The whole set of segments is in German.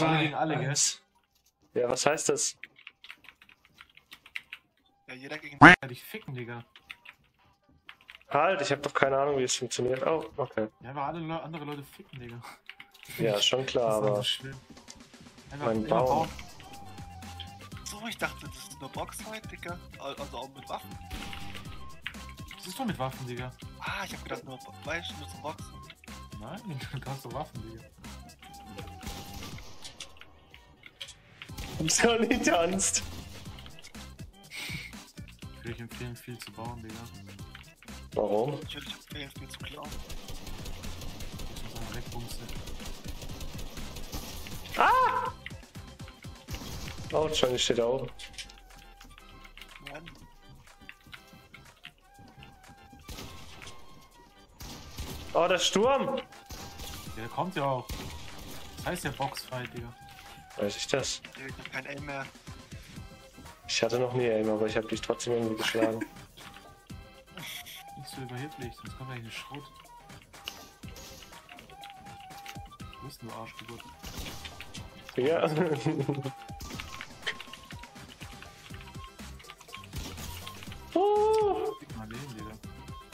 Zwei gegen alle, gell? Ja, was heißt das? Ja, jeder gegen. Ja, dich ficken, Digga. Halt, ich habe doch keine Ahnung, wie es funktioniert. Oh, okay. Ja, aber alle Le andere Leute ficken, Digga. Ja, schon klar, aber. Einfach mein immer Baum. So, ich dachte, das ist nur Boxfight, Digga. Also auch mit Waffen. Das ist doch mit Waffen, Digga. Ah, ich hab gedacht, nur, weißt du, nur zum Boxen. Nein, du hast doch Waffen, Digga. Nicht tanzt. Ich würde euch empfehlen, viel zu bauen, Digga. Warum? Ich würde empfehlen, viel zu klauen. Ich muss einmal wegbumsen. Oh, Johnny steht da oben. Nein. Oh, der Sturm! Ja, der kommt ja auch. Das heißt ja Boxfight, Digga. Weiß ich das? Ich hab kein Aim mehr. Ich hatte noch nie Aim, aber ich habe dich trotzdem irgendwie geschlagen. Nicht so überheblich, sonst kommt eigentlich eine Schrot. Wo ist denn du Arschgeburt? ja. oh.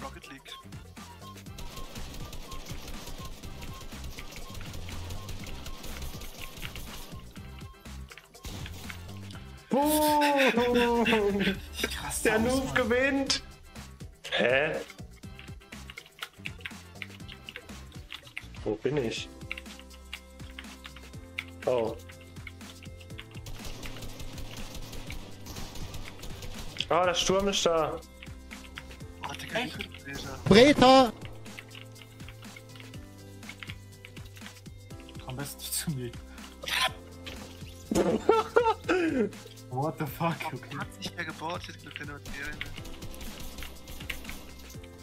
Rocket League. Krass, Der Noob gewinnt! Hä? Wo bin ich? Oh. Ah, der Sturm ist da. Oh, Digga! Am besten nicht zu mir. What the fuck, okay. Hat nicht mehr gebaut, jetzt mit den Materialien.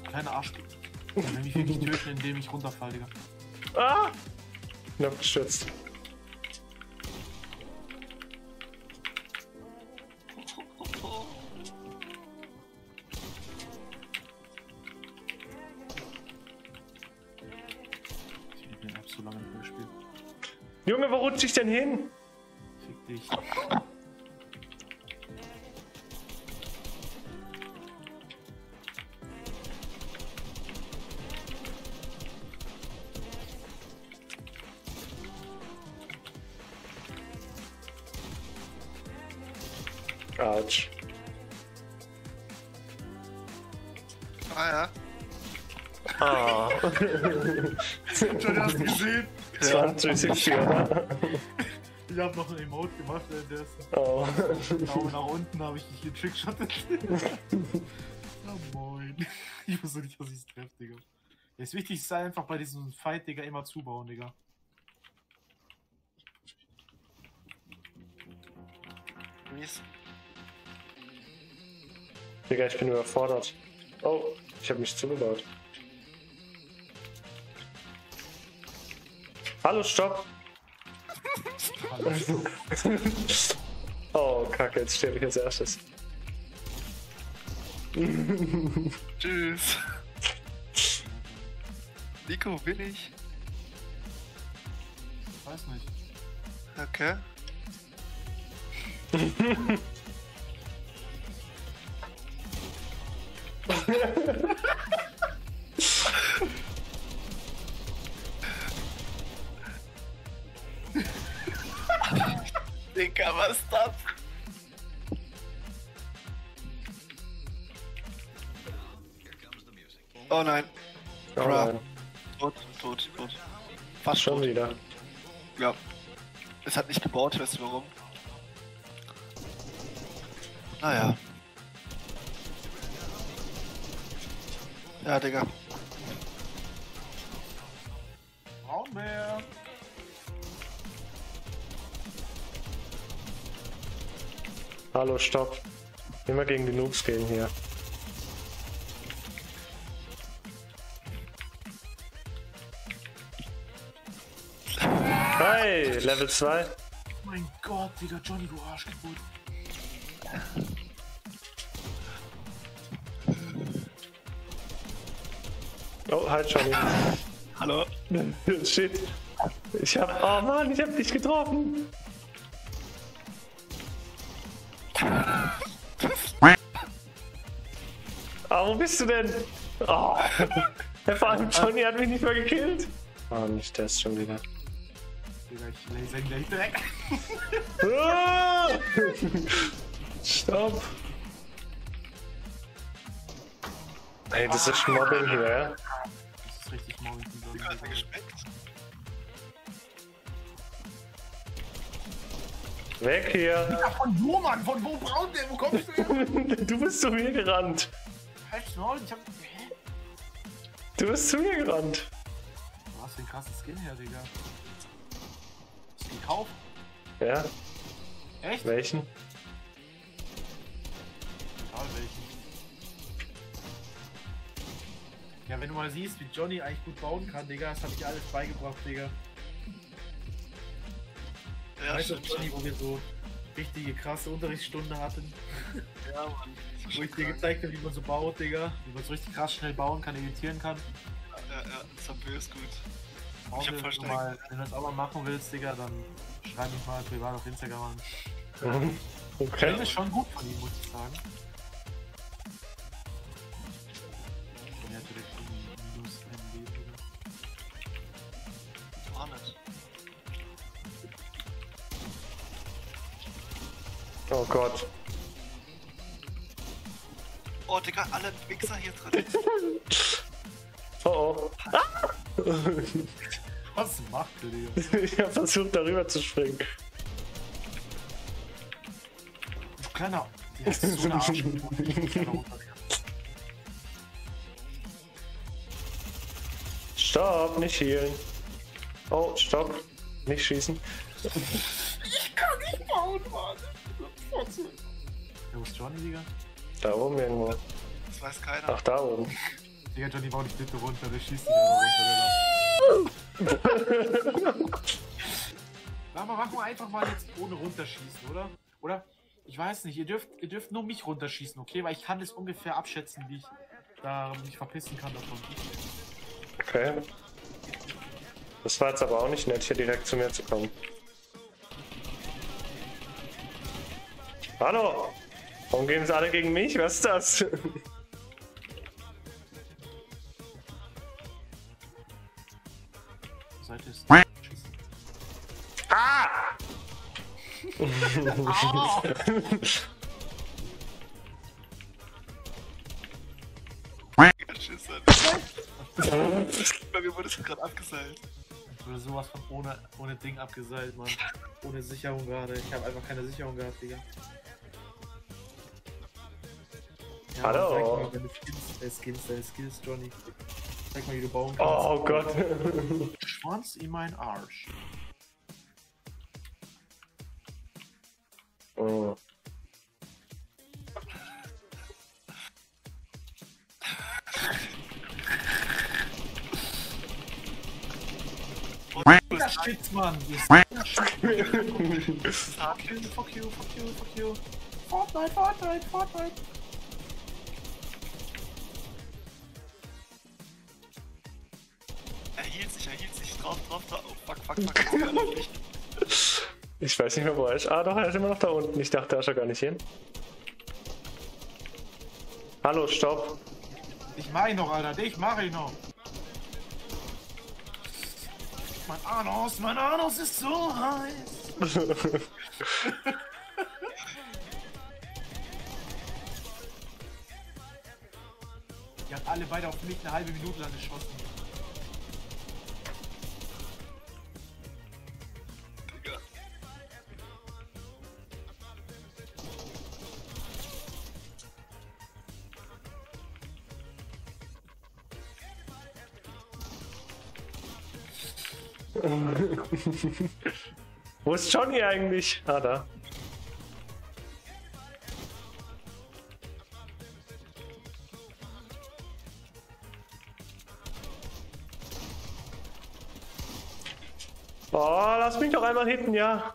Kleiner Arschgeburt. Wenn mich wirklich töten, indem ich runterfall, Digga. Ah! Ich hab gestürzt. Ich bin ab so lange im Hörspiel. Junge, wo rutsche ich denn hin? Fick dich. Autsch. Ah ja. Ah. Schon hast du gesehen? 20 oder? Ich hab noch ein Emote gemacht, der ist Oh. Daumen nach unten, habe ich dich hier trickshottet. Na moin. Ich wusste nicht, dass ich es treffe, Digga. Das Wichtigste ist einfach bei diesem Fight, Digga, immer zubauen, Digga. Mies. Digga, ich bin überfordert. Oh, ich habe mich zugebaut. Hallo, stopp! oh, kacke, jetzt sterbe ich als erstes. Tschüss. Nico, bin ich? Weiß nicht. Okay. Digga, was ist das? Oh nein. Oh nein, Tot, tot, tot. Fast schon tot. wieder. Ja. Es hat nicht gebaut, weißt du warum? Naja. Ja, Digga. Braunbär! Hallo, stopp. Immer gegen die Noobs gehen hier. Hey, Level 2. Mein Gott, Digga, Johnny, du Arschgeburt. Oh, hi Johnny. Hallo. Shit. Ich hab. Oh Mann, ich hab dich getroffen. Ah, wo bist du denn? Oh. Ja, vor allem Johnny hat mich nicht mehr gekillt. Oh, nicht das schon wieder. Digga, ich laser gleich direkt. Ah! Stopp. Ey, das ist Mobbing hier, ja? Das ist richtig mobbing von er Johnny. geschmeckt? Weg hier. Digga, von wo, Mann? Von wo braun der? Wo kommst du her? Du bist zu mir gerannt. Halt Maul, ich hab. Hä? Du bist zu mir gerannt. Du hast den krassen Skin her, Digga. Hast du gekauft? Ja, Echt? welchen? Egal welchen. Ja, wenn du mal siehst, wie Johnny eigentlich gut bauen kann, Digga, das habe ich alles beigebracht, Digga. Ja, weißt du, Johnny, schon. wo wir so richtige krasse Unterrichtsstunde hatten, Ja, Mann. Wo ich dir gezeigt habe, wie man so baut, Digga, wie man so richtig krass schnell bauen kann, editieren kann. Ja, ja, das ist böse gut. Auch Ich hab wenn, voll mal, wenn du das auch mal machen willst, Digga, dann schreib mich mal privat auf Instagram an. Mhm. Das Okay. ist schon gut von ihm, muss ich sagen. Oh Gott. Oh, Digga, alle Wichser hier drin. Oh Was macht Digga? oh. Ich hab versucht, darüber zu springen. Du kleiner. Ist so eine Arsch. Stopp, nicht healen. Oh, stopp. Nicht schießen. Ja, wo ist Johnny, Digga? Da oben irgendwo. Das weiß keiner. Ach, da oben. Digga, Johnny, bau dich bitte runter, der schießt dich einfach runter, Digga. Mach mal, mach mal einfach mal jetzt ohne runterschießen, oder? Oder? Ich weiß nicht, ihr dürft, ihr dürft nur mich runterschießen, okay? Weil ich kann das ungefähr abschätzen, wie ich da mich verpissen kann davon. Okay. Das war jetzt aber auch nicht nett, hier direkt zu mir zu kommen. Hallo! Warum gehen sie alle gegen mich? Was ist das? Die Seite ist. Ah! Schiss, Alter. Bei mir wurde es gerade abgeseilt. Ich wurde sowas von ohne, ohne Ding abgeseilt, Mann. Ohne Sicherung gerade. Ich habe einfach keine Sicherung gehabt, Digga. Ja, Hallo. Zeig mal deine Skills, deine Skills, deine Skills, Johnny. Zeig mal, wie du bauen kannst. Oh Gott. Schwanz in mein Arsch. Oh. Shit, Mann. Fuck you, fuck you, fuck you, fuck you. Fortnite, Fortnite, Fortnite. Fuck, fuck. Ich weiß nicht mehr, wo er ist. Ah, doch, er ist immer noch da unten. Ich dachte, er ist ja gar nicht hin. Hallo, stopp. Ich mach ihn noch, Alter. Dich mach ich noch. Mein Anus, mein Anus ist so heiß. Die hat alle beide auf mich eine halbe Minute lang geschossen. Wo ist Johnny eigentlich? Ah, da. Oh, lass mich doch einmal hinten, ja.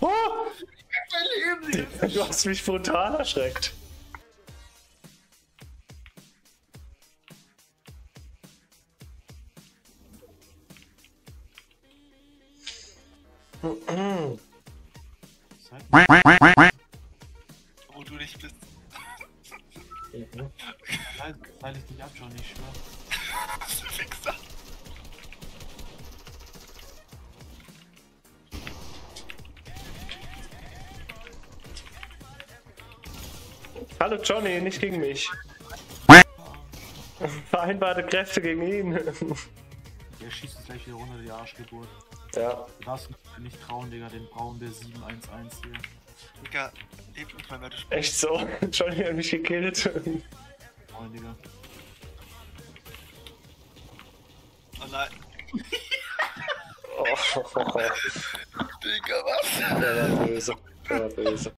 Oh. Oh, du hast mich brutal erschreckt. Weil ich dich ab, Johnny, ich schwör. Fixer. Hallo Johnny, nicht gegen mich. Vereinbarte Kräfte gegen ihn. Der schießt uns gleich wieder runter, die Arschgeburt. ja. Du darfst nicht trauen, Digga, den brauchen wir 711 hier. Digga, lebt du Sp Echt so. Johnny hat mich gekillt. Moin, Digga. Oh nein. Oh, Digga, was? der war böse. Der war böse.